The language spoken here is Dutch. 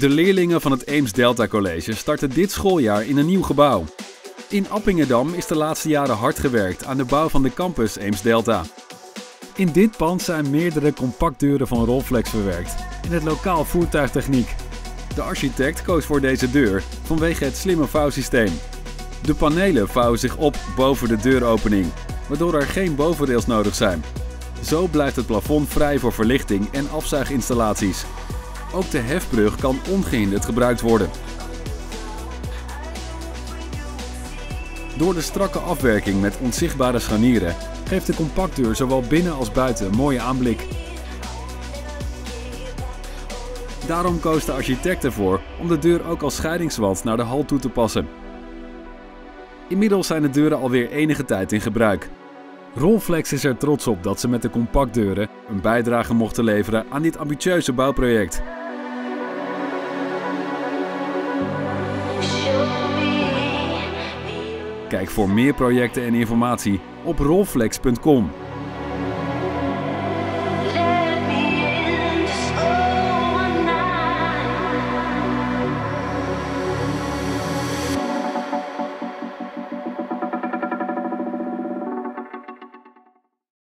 De leerlingen van het Eems Delta College starten dit schooljaar in een nieuw gebouw. In Appingedam is de laatste jaren hard gewerkt aan de bouw van de campus Eems Delta. In dit pand zijn meerdere compactdeuren van Rolflex verwerkt in het lokaal voertuigtechniek. De architect koos voor deze deur vanwege het slimme vouwsysteem. De panelen vouwen zich op boven de deuropening, waardoor er geen bovenrails nodig zijn. Zo blijft het plafond vrij voor verlichting en afzuiginstallaties. Ook de hefbrug kan ongehinderd gebruikt worden. Door de strakke afwerking met onzichtbare scharnieren geeft de compactdeur zowel binnen als buiten een mooie aanblik. Daarom koos de architect ervoor om de deur ook als scheidingswand naar de hal toe te passen. Inmiddels zijn de deuren alweer enige tijd in gebruik. Rolflex is er trots op dat ze met de compactdeuren een bijdrage mochten leveren aan dit ambitieuze bouwproject. Kijk voor meer projecten en informatie op rolflex.com.